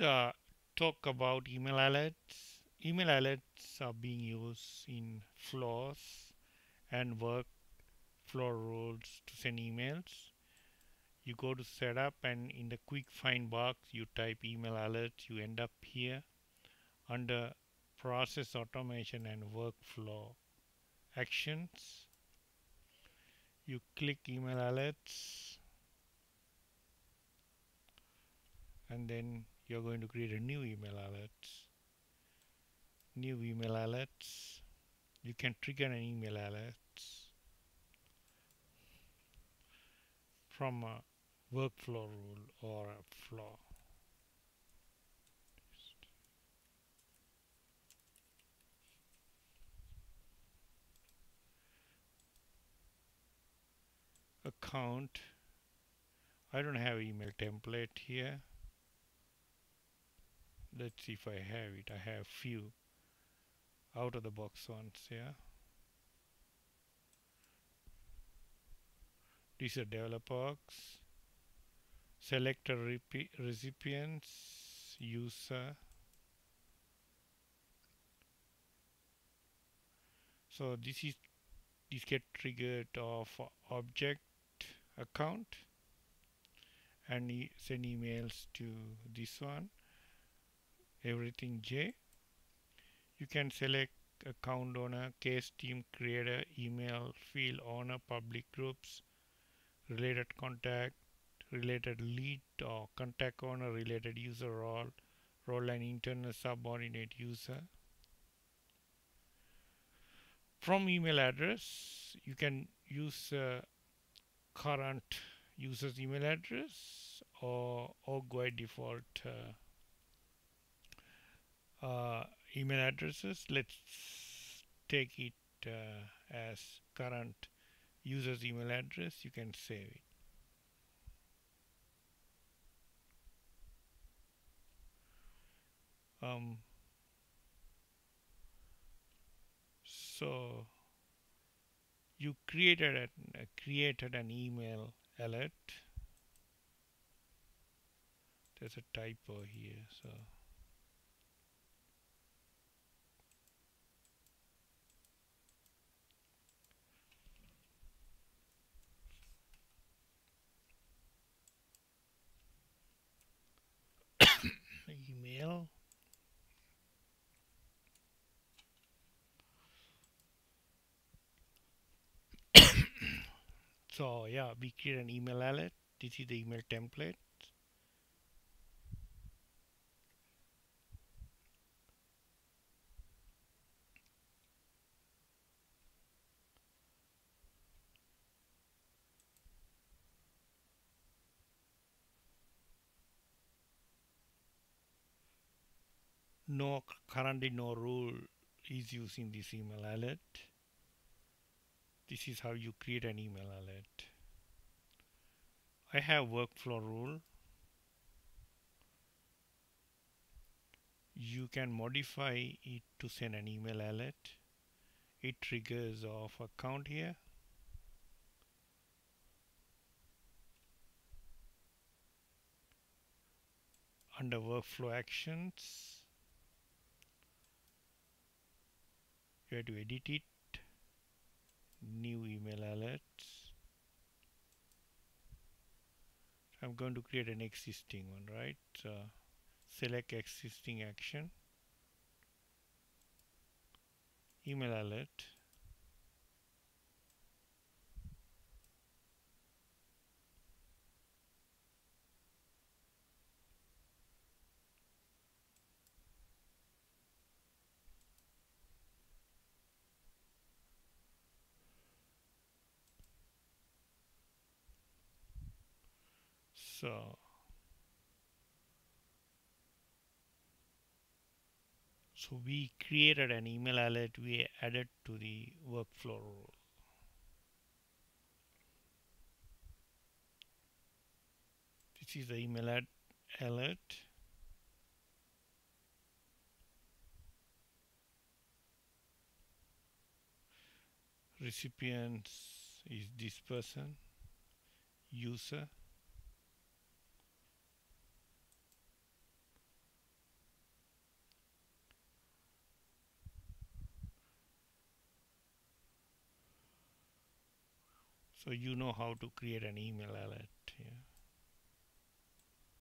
uh, talk about email alerts. Email alerts are being used in flows and workflow rules to send emails. You go to setup and in the quick find box you type email alerts. You end up here under process automation and workflow actions. You click email alerts and then you're going to create a new email alert new email alerts. You can trigger an email alert from a workflow rule or a flow account. I don't have email template here let's see if I have it. I have few out of the box ones yeah. These are developer box select recipients user. So this is this get triggered of object account and send emails to this one everything J. You can select account owner, case team creator, email, field owner, public groups, related contact, related lead or contact owner, related user role, role and internal subordinate user. From email address, you can use uh, current user's email address or, or by default uh, uh, email addresses. Let's take it uh, as current user's email address. You can save it. Um, so you created an, uh, created an email alert. There's a typo here, so. email so yeah we create an email alert. This is the email template. No currently no rule is using this email alert this is how you create an email alert. I have workflow rule. You can modify it to send an email alert. It triggers off account here. Under workflow actions you have to edit it new email alerts. I'm going to create an existing one right? So select existing action. Email alert so. So we created an email alert we added to the workflow this is the email alert. Recipients is this person user so you know how to create an email alert yeah